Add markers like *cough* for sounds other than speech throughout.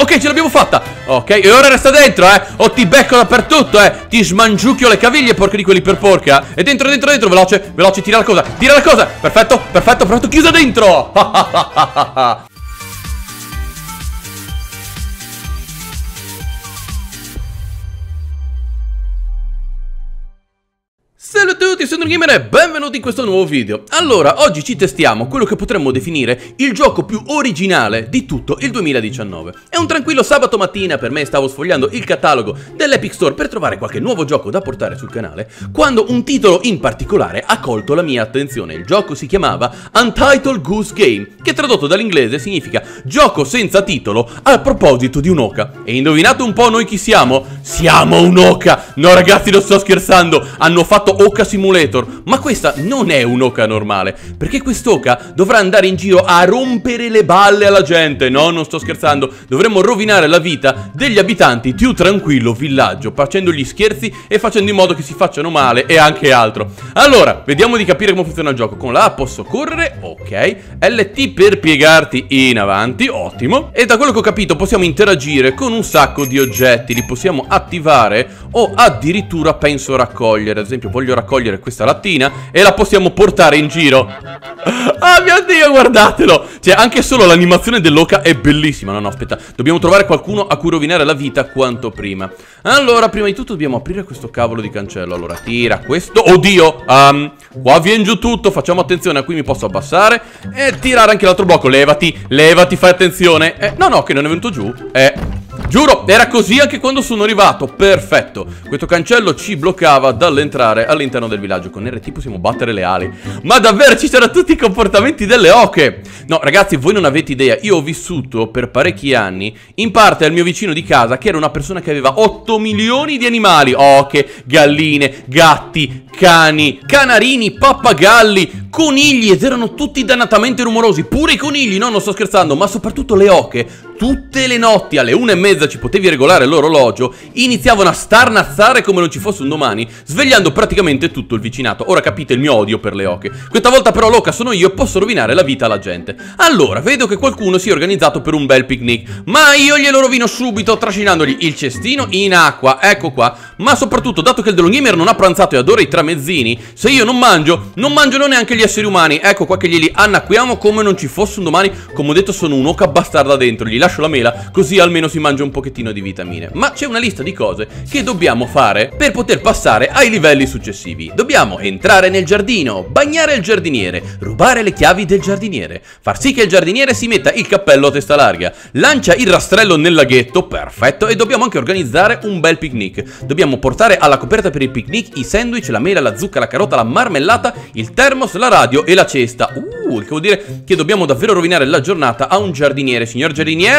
Ok, ce l'abbiamo fatta. Ok, e ora resta dentro, eh. O ti becco dappertutto, eh. Ti smangiucchio le caviglie, porca di quelli per porca. E dentro, dentro, dentro, veloce, veloce, tira la cosa Tira la cosa, perfetto, perfetto, perfetto Chiusa dentro *laughs* Salve a tutti, sono Gamer e benvenuti in questo nuovo video. Allora, oggi ci testiamo quello che potremmo definire il gioco più originale di tutto il 2019 È un tranquillo sabato mattina, per me stavo sfogliando il catalogo dell'Epic Store per trovare qualche nuovo gioco da portare sul canale Quando un titolo in particolare ha colto la mia attenzione. Il gioco si chiamava Untitled Goose Game Che tradotto dall'inglese significa gioco senza titolo a proposito di un'oca E indovinate un po' noi chi siamo? Siamo un'oca! No ragazzi, non sto scherzando, hanno fatto Oca Simulator. Ma questa non è un'oca normale Perché quest'oca dovrà andare in giro a rompere le balle alla gente. No, non sto scherzando. Dovremmo rovinare la vita degli abitanti di un tranquillo villaggio Facendogli scherzi e facendo in modo che si facciano male e anche altro. Allora, vediamo di capire come funziona il gioco. Con la A posso correre, ok. LT per piegarti in avanti, ottimo. E da quello che ho capito possiamo interagire con un sacco di oggetti. Li possiamo attivare o addirittura penso raccogliere. Ad esempio voglio raccogliere questa lattina e la possiamo portare in giro. Ah mio dio guardatelo! Cioè anche solo l'animazione dell'oca è bellissima. No no aspetta Dobbiamo trovare qualcuno a cui rovinare la vita quanto prima. Allora prima di tutto dobbiamo aprire questo cavolo di cancello. Allora tira questo. Oddio um, Qua viene giù tutto. Facciamo attenzione qui mi posso abbassare E tirare anche l'altro blocco. Levati Levati fai attenzione. Eh, No no che non è venuto giù. Eh Giuro, era così anche quando sono arrivato, perfetto. Questo cancello ci bloccava dall'entrare all'interno del villaggio. Con RT possiamo battere le ali. Ma davvero ci sono tutti i comportamenti delle oche? No ragazzi, voi non avete idea. Io ho vissuto per parecchi anni In parte al mio vicino di casa Che era una persona che aveva 8 milioni di animali. Oche, galline, gatti, cani, canarini, pappagalli Conigli. Ed erano tutti dannatamente rumorosi. Pure i conigli, no non sto scherzando. Ma soprattutto le oche tutte le notti alle una e mezza ci potevi regolare l'orologio, iniziavano a starnazzare come non ci fosse un domani, svegliando praticamente tutto il vicinato. Ora capite il mio odio per le oche. Questa volta però loca sono io e posso rovinare la vita alla gente. Allora, vedo che qualcuno si è organizzato per un bel picnic, ma io glielo rovino subito trascinandogli il cestino in acqua, ecco qua. Ma soprattutto, dato che il Delon Gamer non ha pranzato e adora i tramezzini, se io non mangio, non mangiano neanche gli esseri umani. Ecco qua che glieli annacquiamo come non ci fosse un domani. Come ho detto, sono un'oca bastarda dentro, gli la mela, così almeno si mangia un pochettino di vitamine. Ma c'è una lista di cose che dobbiamo fare per poter passare ai livelli successivi. Dobbiamo entrare nel giardino, bagnare il giardiniere, rubare le chiavi del giardiniere, far sì che il giardiniere si metta il cappello a testa larga, lancia il rastrello nel laghetto, perfetto, e dobbiamo anche organizzare un bel picnic. Dobbiamo portare alla coperta per il picnic i sandwich, la mela, la zucca, la carota, la marmellata, il termos, la radio e la cesta. Uh, che vuol dire che dobbiamo davvero rovinare la giornata a un giardiniere. Signor giardiniere?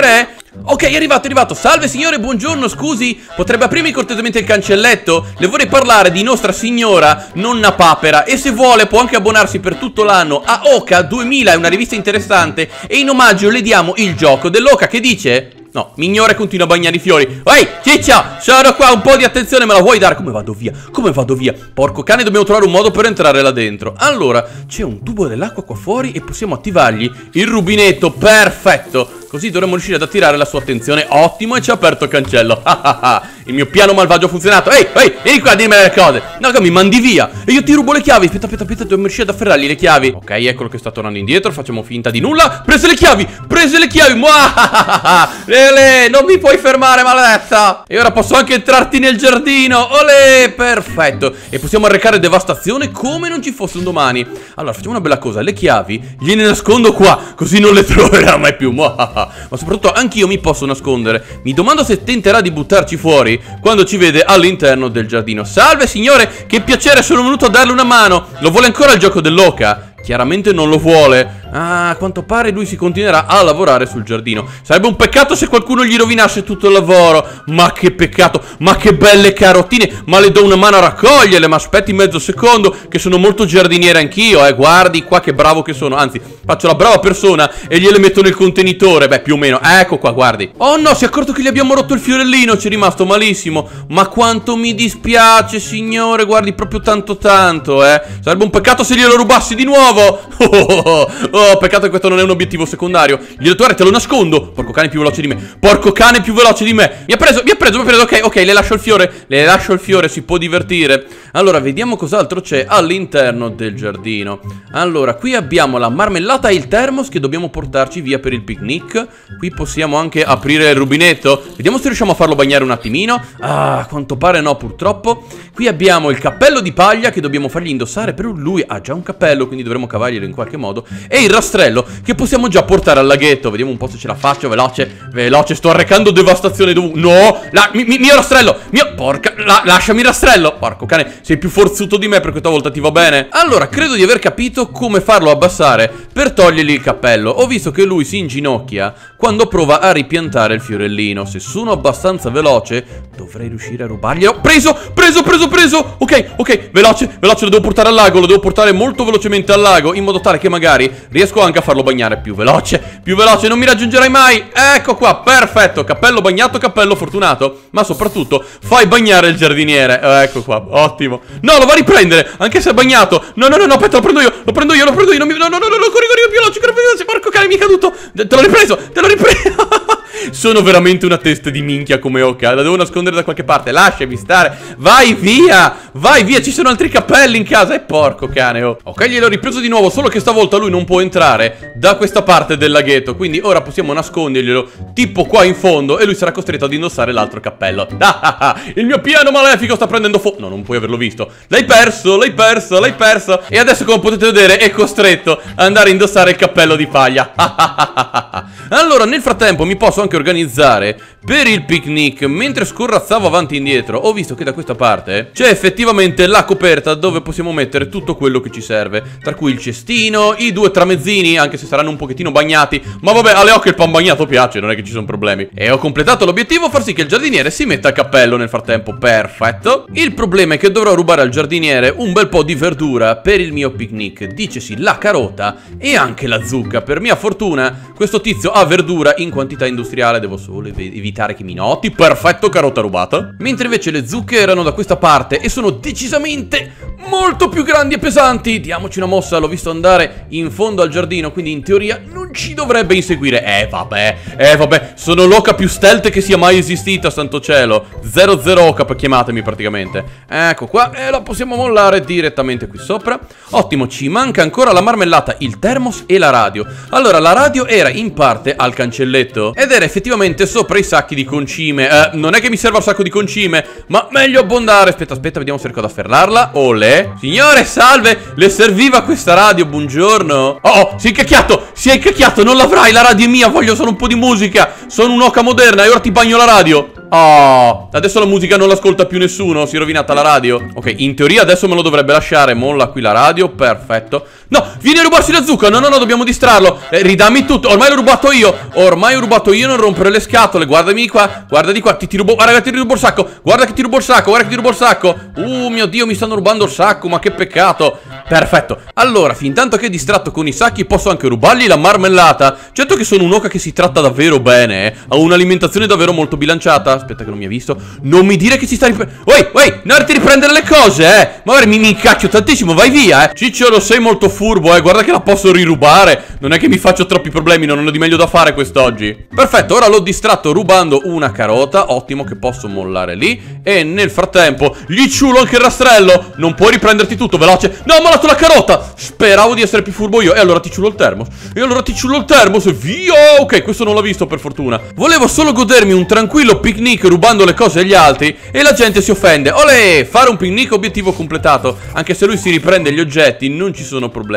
Ok, è arrivato, è arrivato. Salve signore, buongiorno, scusi. Potrebbe aprirmi cortesemente il cancelletto? Le vorrei parlare di Nostra Signora, nonna papera. E se vuole può anche abbonarsi per tutto l'anno a Oca 2000, è una rivista interessante. E in omaggio le diamo il gioco dell'Oca che dice... No, Mignore continua a bagnare i fiori Ehi, ciccia, sono qua, un po' di attenzione me la vuoi dare? Come vado via? Come vado via? Porco cane, dobbiamo trovare un modo per entrare là dentro Allora, c'è un tubo dell'acqua qua fuori e possiamo attivargli il rubinetto Perfetto Così dovremmo riuscire ad attirare la sua attenzione. Ottimo, e ci ha aperto il cancello. *laughs* Il mio piano malvagio ha funzionato. Ehi, ehi, vieni qua a dirmi le cose. No, che mi mandi via. E io ti rubo le chiavi. Aspetta, aspetta, aspetta, dobbiamo riuscire ad afferrargli le chiavi. Ok, eccolo che sta tornando indietro. Facciamo finta di nulla. Prese le chiavi, prese le chiavi. *laughs* Lele, non mi puoi fermare, maledetta. E ora posso anche entrarti nel giardino. Olè, perfetto. E possiamo arrecare devastazione come non ci fosse un domani. Allora, facciamo una bella cosa. Le chiavi gliene nascondo qua Così non le troverà mai più Ma soprattutto anch'io mi posso nascondere. Mi domando se tenterà di buttarci fuori Quando ci vede all'interno del giardino. Salve signore, che piacere, sono venuto a darle una mano. Lo vuole ancora il gioco dell'oca? Chiaramente non lo vuole. Ah, a quanto pare lui si continuerà a lavorare sul giardino. Sarebbe un peccato se qualcuno gli rovinasse tutto il lavoro. Ma che peccato Ma che belle carotine Ma le do una mano a raccoglierle Ma aspetti mezzo secondo Che sono molto giardiniere anch'io Eh, guardi qua che bravo che sono. Anzi, faccio la brava persona E gliele metto nel contenitore. Beh, più o meno. Ecco qua, guardi. Oh no, si è accorto che gli abbiamo rotto il fiorellino. Ci è rimasto malissimo. Ma quanto mi dispiace, signore. Guardi, proprio tanto tanto, eh. Sarebbe un peccato se glielo rubassi di nuovo *laughs* Oh, oh, oh, Oh, peccato che questo non è un obiettivo secondario. Direttore te lo nascondo. Porco cane più veloce di me. Porco cane più veloce di me. Mi ha preso, mi ha preso, mi ha preso. Ok, ok, le lascio il fiore. Le lascio il fiore, si può divertire. Allora, vediamo cos'altro c'è all'interno del giardino. Allora, qui abbiamo la marmellata e il termos che dobbiamo portarci via per il picnic. Qui possiamo anche aprire il rubinetto. Vediamo se riusciamo a farlo bagnare un attimino. Ah, a quanto pare no, purtroppo. Qui abbiamo il cappello di paglia che dobbiamo fargli indossare, però lui ha già un cappello, quindi dovremo cavarglielo in qualche modo. E il rastrello che possiamo già portare al laghetto. Vediamo un po' se ce la faccio, veloce, veloce. Sto arrecando devastazione dovunque. No, la, mi, mi, mio rastrello, mio, porca, la, lasciami il rastrello. Porco cane, sei più forzuto di me per questa volta, ti va bene? Allora, credo di aver capito come farlo abbassare per togliergli il cappello. Ho visto che lui si inginocchia quando prova a ripiantare il fiorellino. Se sono abbastanza veloce, dovrei riuscire a rubarglielo. Preso, preso, preso, preso. Ok, ok, veloce, veloce, lo devo portare al lago, lo devo portare molto velocemente al lago, in modo tale che magari riesco anche a farlo bagnare più veloce, più veloce, non mi raggiungerai mai. Ecco qua, perfetto, cappello bagnato, cappello fortunato. Ma soprattutto, fai bagnare il giardiniere. Ecco qua, ottimo. No, lo va a riprendere, anche se è bagnato. No, no, no, no, aspetta, lo prendo io, lo prendo io, lo prendo io. Non mi... No, no, no, no, corri, corri, più veloce, corri, veloce. Porco cane, mi è caduto. Te l'ho ripreso, te l'ho ripreso. *laughs* Sono veramente una testa di minchia come Oka La devo nascondere da qualche parte Lasciami stare Vai via Vai via Ci sono altri cappelli in casa E porco cane oh. Ok gliel'ho ripreso di nuovo Solo che stavolta lui non può entrare Da questa parte del laghetto Quindi ora possiamo nasconderglielo Tipo qua in fondo E lui sarà costretto ad indossare l'altro cappello. *laughs* Il mio piano malefico sta prendendo fuoco No non puoi averlo visto. L'hai perso L'hai perso L'hai perso. E adesso come potete vedere È costretto ad andare a indossare il cappello di paglia. *laughs* Allora nel frattempo mi posso anche organizzare per il picnic. Mentre scorrazzavo avanti e indietro Ho visto che da questa parte c'è effettivamente la coperta Dove possiamo mettere tutto quello che ci serve. Tra cui il cestino, i due tramezzini Anche se saranno un pochettino bagnati. Ma vabbè alle occhie il pan bagnato piace Non è che ci sono problemi. E ho completato l'obiettivo Far sì che il giardiniere si metta a cappello nel frattempo. Perfetto. Il problema è che dovrò rubare al giardiniere Un bel po' di verdura per il mio picnic. Dicesi la carota e anche la zucca. Per mia fortuna questo tizio ha verdura in quantità industriale. Devo solo evitare che mi noti. Perfetto, carota rubata. Mentre invece le zucche erano da questa parte E sono decisamente molto più grandi e pesanti. Diamoci una mossa, l'ho visto andare in fondo al giardino Quindi in teoria non ci dovrebbe inseguire. Eh vabbè, eh vabbè. Sono l'oca più stealth che sia mai esistita, santo cielo. 00 oca, chiamatemi praticamente. Ecco qua, e la possiamo mollare direttamente qui sopra. Ottimo, ci manca ancora la marmellata, il termos e la radio. Allora, la radio era in parte al cancelletto Ed era effettivamente sopra i sacchi di concime. Eh, Non è che mi serva un sacco di concime Ma meglio abbondare. Aspetta, aspetta, vediamo se riesco ad afferrarla. Olè Signore, salve. Le serviva questa radio, buongiorno. Oh, si è incacchiato Si è incacchiato, non l'avrai, la radio è mia Voglio solo un po' di musica Sono un'oca moderna e ora ti bagno la radio Oh, adesso la musica non l'ascolta più nessuno, si è rovinata la radio. Ok, in teoria adesso me lo dovrebbe lasciare, molla qui la radio, perfetto. No, vieni a rubarsi la zucca, no, no, no, dobbiamo distrarlo. Eh, ridammi tutto, ormai l'ho rubato io, ormai ho rubato io, non rompere le scatole. Guardami qua, guarda di qua, ti, ti rubo, guarda che ti rubo il sacco, guarda che ti rubo il sacco, guarda che ti rubo il sacco. Uh, mio Dio, mi stanno rubando il sacco, ma che peccato. Perfetto, allora, fin tanto che è distratto con i sacchi, posso anche rubargli la marmellata. Certo che sono un'oca che si tratta davvero bene, eh. Ha un'alimentazione davvero molto bilanciata. Aspetta che non mi ha visto Non mi dire che si sta riprendendo Oi, oi, non ti riprendere le cose, eh Magari mi, mi incacchio tantissimo, vai via, eh Cicciolo, sei molto furbo, eh. Guarda che la posso rirubare. Non è che mi faccio troppi problemi, non ho di meglio da fare quest'oggi. Perfetto, ora l'ho distratto rubando una carota. Ottimo che posso mollare lì. E nel frattempo gli ciulo anche il rastrello. Non puoi riprenderti tutto, veloce. No, ho mollato la carota. Speravo di essere più furbo io. E allora ti ciulo il termos. E allora ti ciulo il termos. E via! Ok, questo non l'ho visto per fortuna. Volevo solo godermi un tranquillo picnic rubando le cose agli altri. E la gente si offende. Olè, fare un picnic obiettivo completato. Anche se lui si riprende gli oggetti non ci sono problemi.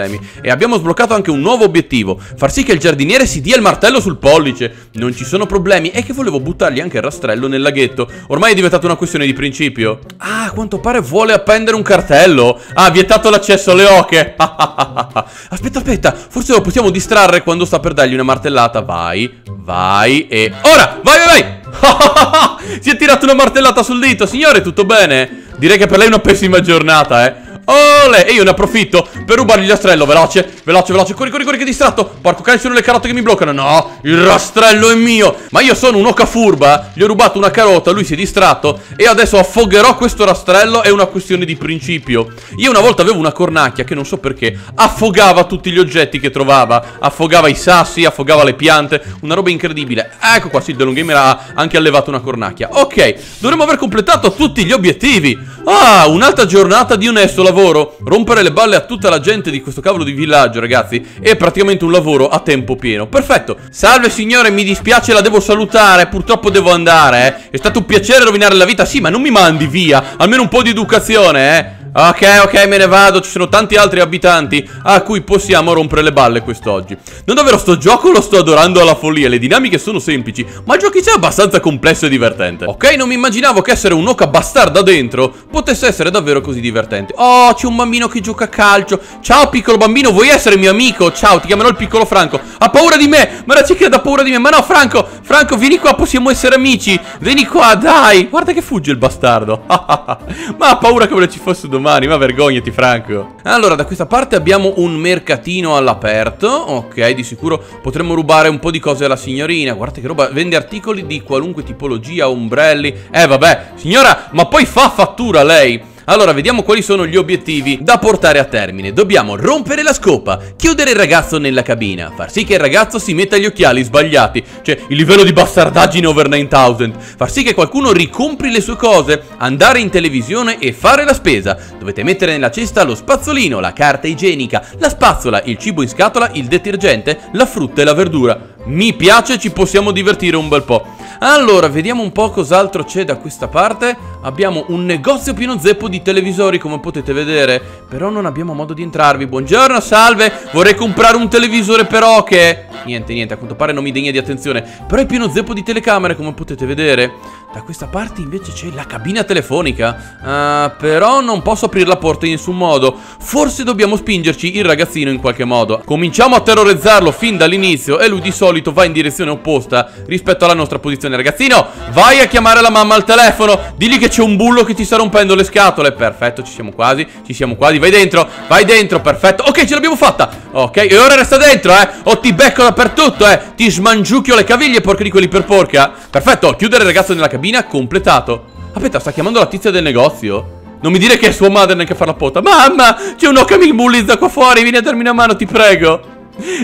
E abbiamo sbloccato anche un nuovo obiettivo. Far sì che il giardiniere si dia il martello sul pollice. Non ci sono problemi. E che volevo buttargli anche il rastrello nel laghetto. Ormai è diventata una questione di principio. Ah, a quanto pare vuole appendere un cartello. Ah, vietato l'accesso alle oche. *laughs* aspetta, aspetta. Forse lo possiamo distrarre quando sta per dargli una martellata. Vai, vai e... Ora, vai, vai, vai. *laughs* si è tirato una martellata sul dito Signore, tutto bene? Direi che per lei è una pessima giornata, eh Ole! E io ne approfitto per rubargli il rastrello. Veloce, veloce, veloce. Corri, corri, corri, che distratto. Porco cane, sono le carote che mi bloccano. No, il rastrello è mio. Ma io sono un'oca furba. Gli ho rubato una carota, lui si è distratto. E adesso affogherò questo rastrello. È una questione di principio. Io una volta avevo una cornacchia che non so perché affogava tutti gli oggetti che trovava. Affogava i sassi, affogava le piante. Una roba incredibile. Ecco qua, sì, il Delon Gamer ha anche allevato una cornacchia. Ok, dovremmo aver completato tutti gli obiettivi. Ah, un'altra giornata di onesto lavoro. Rompere le balle a tutta la gente di questo cavolo di villaggio, ragazzi. È praticamente un lavoro a tempo pieno. Perfetto. Salve signore, mi dispiace, la devo salutare. Purtroppo devo andare, eh. È stato un piacere rovinare la vita. Sì, ma non mi mandi via. Almeno un po' di educazione, eh. Ok, ok, me ne vado, ci sono tanti altri abitanti a cui possiamo rompere le balle quest'oggi. Non davvero, sto gioco lo sto adorando alla follia, le dinamiche sono semplici, ma il gioco è abbastanza complesso e divertente. Ok, non mi immaginavo che essere un'oca bastarda dentro potesse essere davvero così divertente. Oh, c'è un bambino che gioca a calcio. Ciao piccolo bambino, vuoi essere mio amico? Ciao, ti chiamerò il piccolo Franco. Ha paura di me, ma la cicca ha paura di me. Ma no, Franco, Franco, vieni qua, possiamo essere amici. Vieni qua, dai. Guarda che fugge il bastardo. *laughs* Ma ha paura che me ci fosse domani domani, ma vergognati Franco. Allora, da questa parte abbiamo un mercatino all'aperto Ok, di sicuro potremmo rubare un po' di cose alla signorina. Guardate che roba, vende articoli di qualunque tipologia, ombrelli. Eh vabbè, signora, ma poi fa fattura lei allora, vediamo quali sono gli obiettivi da portare a termine. Dobbiamo rompere la scopa, chiudere il ragazzo nella cabina, far sì che il ragazzo si metta gli occhiali sbagliati, cioè il livello di bastardaggine over 9000, far sì che qualcuno ricompri le sue cose, andare in televisione e fare la spesa. Dovete mettere nella cesta lo spazzolino, la carta igienica, la spazzola, il cibo in scatola, il detergente, la frutta e la verdura. Mi piace, ci possiamo divertire un bel po'. Allora, vediamo un po' cos'altro c'è da questa parte. Abbiamo un negozio pieno zeppo di televisori, come potete vedere. Però non abbiamo modo di entrarvi. Buongiorno, salve. Vorrei comprare un televisore però che... Niente, niente, a quanto pare non mi degna di attenzione. Però è pieno zeppo di telecamere, come potete vedere. Da questa parte invece c'è la cabina telefonica. Uh, Però non posso aprire la porta in nessun modo. Forse dobbiamo spingerci il ragazzino in qualche modo. Cominciamo a terrorizzarlo fin dall'inizio E lui di solito va in direzione opposta rispetto alla nostra posizione. Ragazzino, vai a chiamare la mamma al telefono. Digli che c'è un bullo che ti sta rompendo le scatole. Perfetto, ci siamo quasi, ci siamo quasi. Vai dentro, vai dentro, perfetto. Ok, ce l'abbiamo fatta. Ok, e ora resta dentro, eh. O ti becco dappertutto, eh. Ti smangiucchio le caviglie, porca di quelli per porca. Perfetto, chiudere il ragazzo nella cabina cabina completato. Aspetta, sta chiamando la tizia del negozio? Non mi dire che è sua madre neanche a fare la pota. Mamma, c'è un che mi bullizza qua fuori Vieni a darmi una mano, ti prego.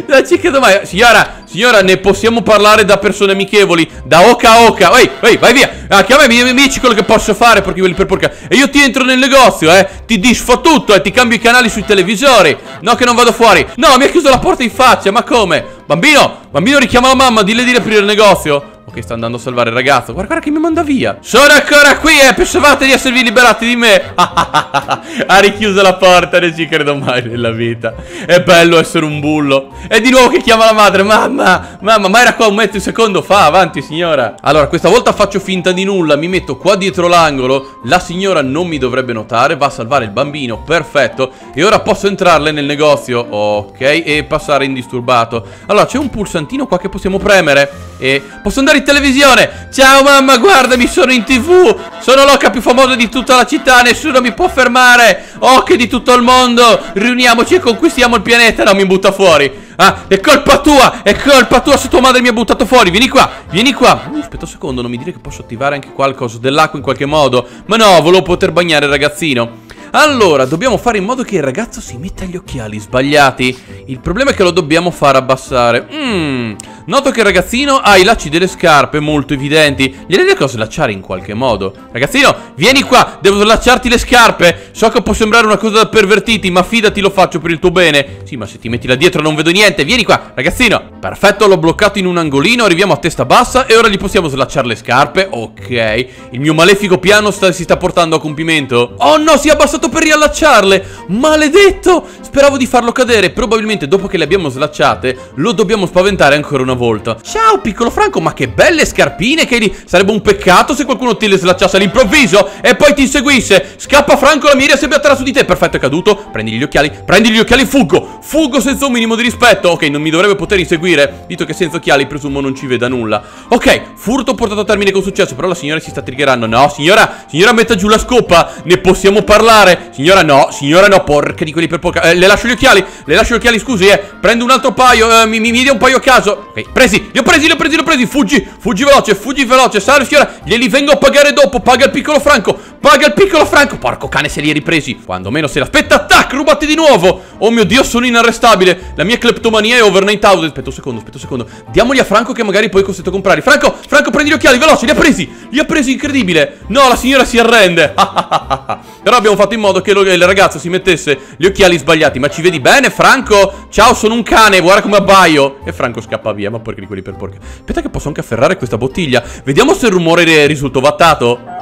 La cica domani Signora, signora, ne possiamo parlare da persone amichevoli Da oca a oca. Ehi, ehi, vai via. Ah, Chiamami, mi dici quello che posso fare Perché quelli per porca. E io ti entro nel negozio, eh. Ti disfo tutto, eh Ti cambio i canali sui televisori. No, che non vado fuori. No, mi ha chiuso la porta in faccia Ma come? Bambino, bambino richiama la mamma Dille di aprire il negozio Ok, sta andando a salvare il ragazzo. Guarda, guarda che mi manda via. Sono ancora qui, eh. Pensavate di esservi liberati di me? *laughs* Ha richiuso la porta Non ci credo mai nella vita. È bello essere un bullo. E di nuovo che chiama la madre. Mamma, mamma, ma era qua un metro secondo fa. Avanti, signora. Allora, questa volta faccio finta di nulla. Mi metto qua dietro l'angolo. La signora non mi dovrebbe notare. Va a salvare il bambino, perfetto. E ora posso entrarle nel negozio. Ok, e passare indisturbato. Allora, c'è un pulsantino qua che possiamo premere E posso andare in televisione Ciao mamma guardami sono in tv Sono l'oca più famosa di tutta la città Nessuno mi può fermare Occhi di tutto il mondo Riuniamoci e conquistiamo il pianeta No mi butta fuori Ah, è colpa tua! È colpa tua se tua madre mi ha buttato fuori! Vieni qua! Vieni qua! Uh, aspetta un secondo, non mi dire che posso attivare anche qualcosa dell'acqua in qualche modo. Ma no, volevo poter bagnare il ragazzino. Allora, dobbiamo fare in modo che il ragazzo si metta gli occhiali sbagliati. Il problema è che lo dobbiamo far abbassare. Mmm, noto che il ragazzino ha i lacci delle scarpe molto evidenti. Gliele devo slacciare in qualche modo. Ragazzino, vieni qua, devo slacciarti le scarpe. So che può sembrare una cosa da pervertiti, ma fidati lo faccio per il tuo bene. Sì, ma se ti metti là dietro non vedo niente. Vieni qua, ragazzino. Perfetto, l'ho bloccato in un angolino, arriviamo a testa bassa e ora gli possiamo slacciare le scarpe. Ok, il mio malefico piano sta, si sta portando a compimento. Oh no, si è abbassato per riallacciarle Maledetto Speravo di farlo cadere, probabilmente dopo che le abbiamo slacciate, lo dobbiamo spaventare ancora una volta. Ciao, piccolo Franco, ma che belle scarpine che lì. Sarebbe un peccato se qualcuno te le slacciasse all'improvviso e poi ti inseguisse. Scappa Franco, la mira si abbatterà su di te. Perfetto, è caduto. Prendili gli occhiali, prendili gli occhiali, fuggo. Fuggo senza un minimo di rispetto. Ok, non mi dovrebbe poter inseguire, dito che senza occhiali presumo non ci veda nulla. Ok, furto portato a termine con successo, però la signora si sta triggerando. No, signora, signora metta giù la scopa. Ne possiamo parlare. Signora no, signora no, porca di quelli per poca. Eh, le lascio gli occhiali, le lascio gli occhiali, scusi, eh. Prendo un altro paio, eh, mi, mi, mi dia un paio a caso. Ok, presi, li ho presi, li ho presi, li ho presi. Fuggi, fuggi veloce, fuggi veloce. Salve, signora, glieli vengo a pagare dopo. Paga il piccolo Franco, paga il piccolo Franco. Porco cane, se li ripresi. Quando meno se l'aspetta, attack, rubati di nuovo. Oh mio Dio, sono inarrestabile. La mia cleptomania è over 9000. Aspetta un secondo, aspetta un secondo. Diamoli a Franco che magari poi è costretto a comprare. Franco, Franco, prendi gli occhiali, veloce, li ha presi. Li ha presi, incredibile. No, la signora si arrende. *laughs* Però abbiamo fatto in modo che il ragazzo si mettesse gli occhiali sbagliati. Ma ci vedi bene, Franco? Ciao, sono un cane, guarda come abbaio. E Franco scappa via, ma porca di quelli per porca. Aspetta che posso anche afferrare questa bottiglia. Vediamo se il rumore risulta ovattato.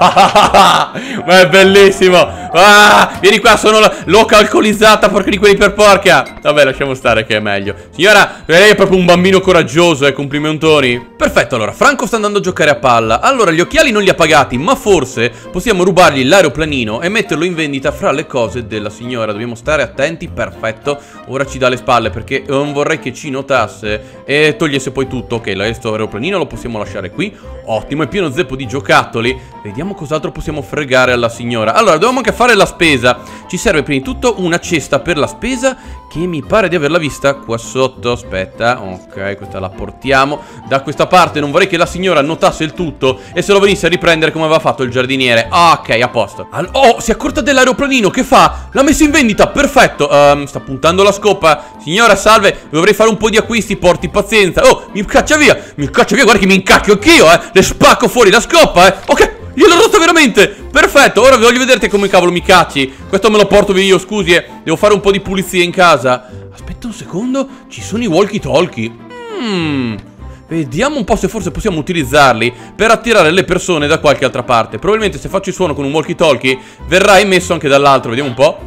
*laughs* Ma è bellissimo. Ah, Vieni qua, sono l'ho calcolizzata Porca di quelli per porca. Vabbè, lasciamo stare che è meglio. Signora, lei è proprio un bambino coraggioso, eh, complimentoni. Perfetto, allora, Franco sta andando a giocare a palla. Allora, gli occhiali non li ha pagati Ma forse possiamo rubargli l'aeroplanino E metterlo in vendita fra le cose della signora. Dobbiamo stare attenti, perfetto. Ora ci dà le spalle perché non vorrei che ci notasse E togliesse poi tutto. Ok, questo aeroplanino lo possiamo lasciare qui. Ottimo, è pieno zeppo di giocattoli. Vediamo cos'altro possiamo fregare alla signora. Allora, dobbiamo anche fare la spesa. Ci serve prima di tutto una cesta per la spesa Che mi pare di averla vista qua sotto. Aspetta, ok, questa la portiamo. Da questa parte non vorrei che la signora notasse il tutto E se lo venisse a riprendere come aveva fatto il giardiniere. Ok, a posto. Oh, si è accorta dell'aeroplanino, che fa? L'ha messo in vendita, perfetto. Um, Sta puntando la scopa. Signora, salve, dovrei fare un po' di acquisti, porti pazienza. Oh, mi caccia via, mi caccia via, guarda che mi incacchio anch'io, eh. Le spacco fuori la scopa, eh. Ok, Gliel'ho rotto veramente! Perfetto Ora voglio vedere come cavolo mi cacci. Questo me lo porto via io Scusi eh. Devo fare un po' di pulizia in casa. Aspetta un secondo Ci sono i walkie talkie Mmm Vediamo un po' se forse possiamo utilizzarli per attirare le persone da qualche altra parte. Probabilmente se faccio il suono con un walkie talkie verrà emesso anche dall'altro. Vediamo un po'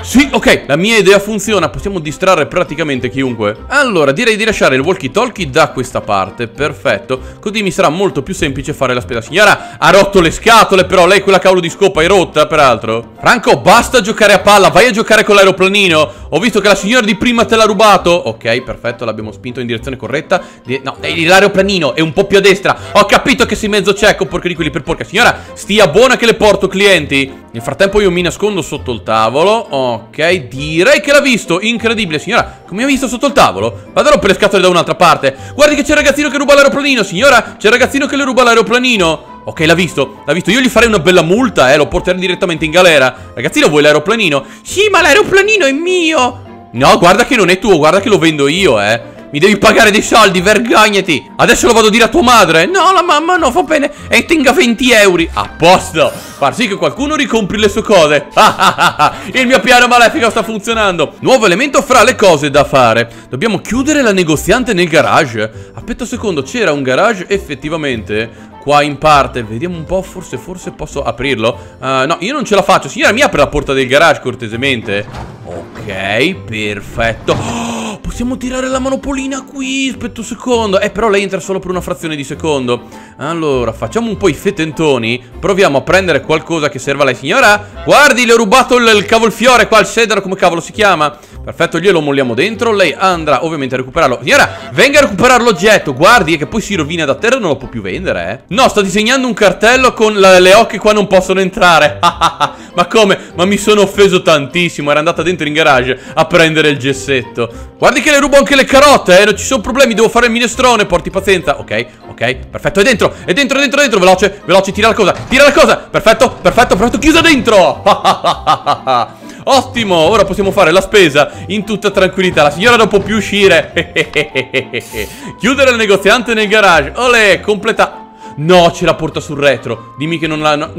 Sì, ok, la mia idea funziona. Possiamo distrarre praticamente chiunque. Allora, direi di lasciare il walkie talkie da questa parte. Perfetto. Così mi sarà molto più semplice fare la spesa. Signora, ha rotto le scatole però Lei quella cavolo di scopa è rotta, peraltro. Franco, basta giocare a palla Vai a giocare con l'aeroplanino. Ho visto che la signora di prima te l'ha rubato. Ok, perfetto, l'abbiamo spinto in direzione corretta. No, l'aeroplanino è un po' più a destra. Ho capito che sei mezzo cieco, porca di quelli per porca. Signora, stia buona che le porto clienti. Nel frattempo io mi nascondo sotto il tavolo Ok, direi che l'ha visto. Incredibile, signora. Come ha visto sotto il tavolo? Vado rompere le scatole da un'altra parte. Guardi che c'è il ragazzino che ruba l'aeroplanino Signora, c'è il ragazzino che le ruba l'aeroplanino. Ok, l'ha visto, l'ha visto. Io gli farei una bella multa, eh. Lo porterei direttamente in galera. Ragazzino, vuoi l'aeroplanino? Sì, ma l'aeroplanino è mio. No, guarda che non è tuo. Guarda che lo vendo io, eh mi devi pagare dei soldi, vergognati. Adesso lo vado a dire a tua madre. No, la mamma no, fa bene. E tenga 20 euro A posto. Far sì che qualcuno ricompri le sue cose. *laughs* Il mio piano malefico sta funzionando. Nuovo elemento fra le cose da fare. Dobbiamo chiudere la negoziante nel garage? Aspetta un secondo, c'era un garage effettivamente? Qua in parte, vediamo un po', forse, forse posso aprirlo. Uh, No, io non ce la faccio. Signora, mi apre la porta del garage cortesemente? Ok, perfetto. oh! Possiamo tirare la monopolina qui? Aspetta un secondo. Eh però lei entra solo per una frazione di secondo. Allora facciamo un po' i fetentoni. Proviamo a prendere qualcosa che serva a lei Signora. Guardi le ho rubato il, il cavolfiore qua Il cedro come cavolo si chiama. Perfetto glielo molliamo dentro. Lei andrà ovviamente a recuperarlo. Signora venga a recuperare l'oggetto. Guardi che poi si rovina da terra e non lo può più vendere eh. No sto disegnando un cartello con la, le ocche qua non possono entrare. *laughs* Ma come? Ma mi sono offeso tantissimo. Era andata dentro in garage a prendere il gessetto. Guardi Guardi che le rubo anche le carote, eh? Non ci sono problemi, devo fare il minestrone Porti pazienza. Ok, ok, perfetto, è dentro È dentro, è dentro, è dentro Veloce, veloce, tira la cosa Tira la cosa Perfetto, perfetto, perfetto Chiusa dentro. *laughs* Ottimo, ora possiamo fare la spesa in tutta tranquillità La signora non può più uscire. *laughs* Chiudere il negoziante nel garage Olè, completa No, ce la porta sul retro. Dimmi che non l'ha... No,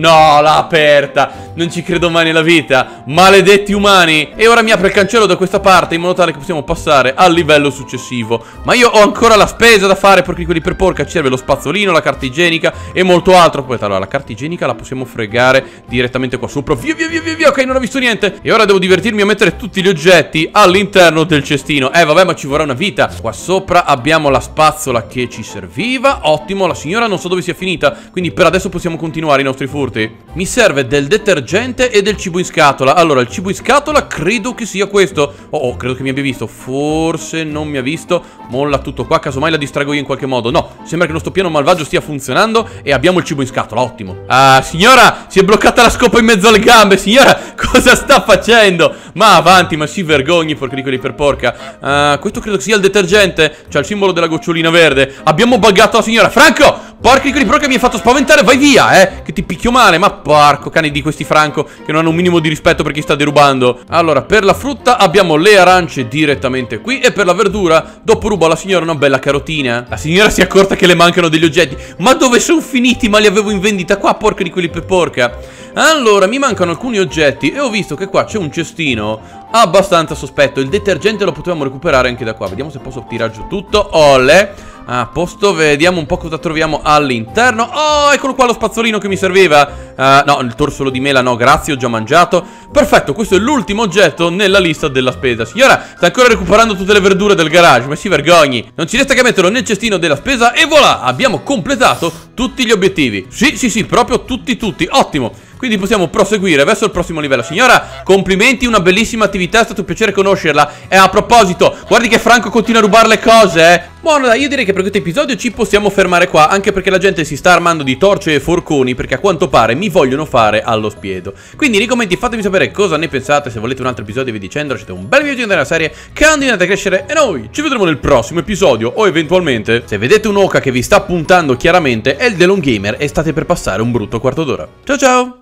l'ha aperta. Non ci credo mai nella vita. Maledetti umani. E ora mi apre il cancello da questa parte in modo tale che possiamo passare al livello successivo. Ma io ho ancora la spesa da fare perché quelli per porca ci serve lo spazzolino, la carta igienica e molto altro. Poi allora la carta igienica la possiamo fregare direttamente qua sopra. Via, via, via, via, via. Ok, non ho visto niente. E ora devo divertirmi a mettere tutti gli oggetti all'interno del cestino. Eh, vabbè, ma ci vorrà una vita. Qua sopra abbiamo la spazzola che ci serviva. Ottimo, la signora non so dove sia finita. Quindi per adesso possiamo continuare i nostri furti. Mi serve del detergente e del cibo in scatola. Allora, il cibo in scatola credo che sia questo. Oh, oh credo che mi abbia visto. Forse non mi ha visto. Molla tutto qua, casomai la distrago io in qualche modo. No, sembra che il nostro piano malvagio stia funzionando e abbiamo il cibo in scatola. Ottimo. Ah, signora, si è bloccata la scopa in mezzo alle gambe. Signora, *laughs* cosa sta facendo? Ma avanti, ma si vergogni, porca di quelli per porca. Uh, questo credo che sia il detergente. C'ha il simbolo della gocciolina verde. Abbiamo buggato la signora. Franco! Porca di quelli pro che mi hai fatto spaventare, vai via, eh. Che ti picchio male, ma porco cani di questi Franco Che non hanno un minimo di rispetto per chi sta derubando. Allora, per la frutta abbiamo le arance direttamente qui E per la verdura, dopo rubo alla signora una bella carotina. La signora si è accorta che le mancano degli oggetti. Ma dove sono finiti? Ma li avevo in vendita qua, porca di quelli per porca. Allora, mi mancano alcuni oggetti E ho visto che qua c'è un cestino abbastanza sospetto. Il detergente lo potevamo recuperare anche da qua. Vediamo se posso tirare giù tutto. Olle. A posto, vediamo un po' cosa troviamo all'interno. Oh, eccolo qua lo spazzolino che mi serviva. Uh, No, il torsolo di mela no, grazie, ho già mangiato. Perfetto, questo è l'ultimo oggetto nella lista della spesa. Signora, sta ancora recuperando tutte le verdure del garage Ma si vergogni. Non ci resta che metterlo nel cestino della spesa E voilà, abbiamo completato tutti gli obiettivi. Sì, sì, sì, proprio tutti, tutti, ottimo quindi possiamo proseguire verso il prossimo livello. Signora, complimenti, una bellissima attività È stato un piacere conoscerla. E a proposito, guardi che Franco continua a rubare le cose, eh. Buono dai, io direi che per questo episodio ci possiamo fermare qua Anche perché la gente si sta armando di torce e forconi Perché a quanto pare mi vogliono fare allo spiedo. Quindi nei commenti fatemi sapere cosa ne pensate Se volete un altro episodio vi dicendo Lasciate un bel video della serie Continuate a crescere E noi ci vedremo nel prossimo episodio O eventualmente Se vedete un'oca che vi sta puntando chiaramente È il Delon Gamer E state per passare un brutto quarto d'ora. Ciao ciao